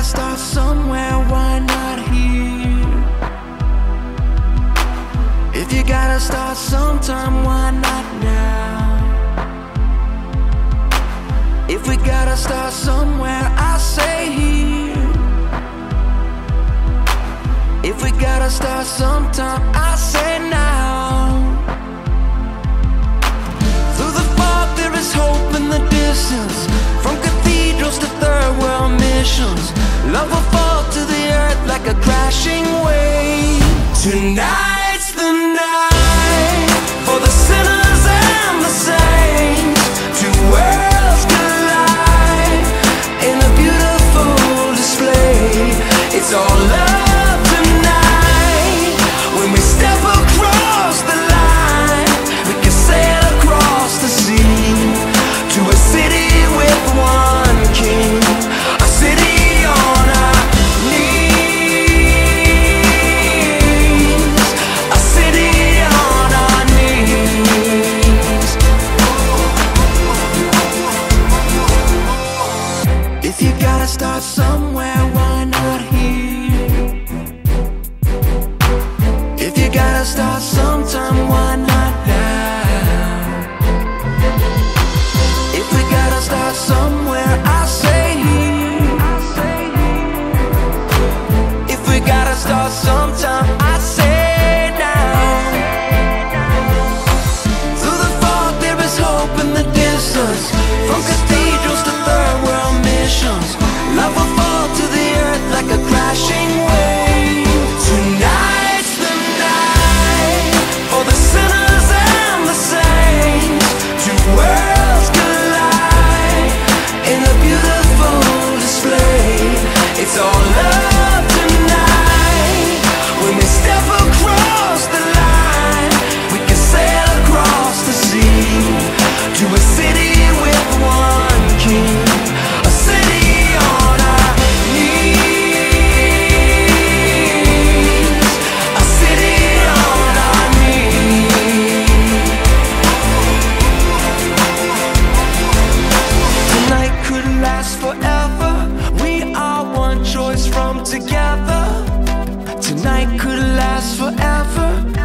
gotta start somewhere, why not here? If you gotta start sometime, why not now? If we gotta start somewhere, I say here. If we gotta start sometime, I say now. Through the fog, there is hope in the distance. From cathedrals to Love will fall to the earth like a crashing wave. Tonight kisses last forever. We are one choice from together. Tonight could last forever.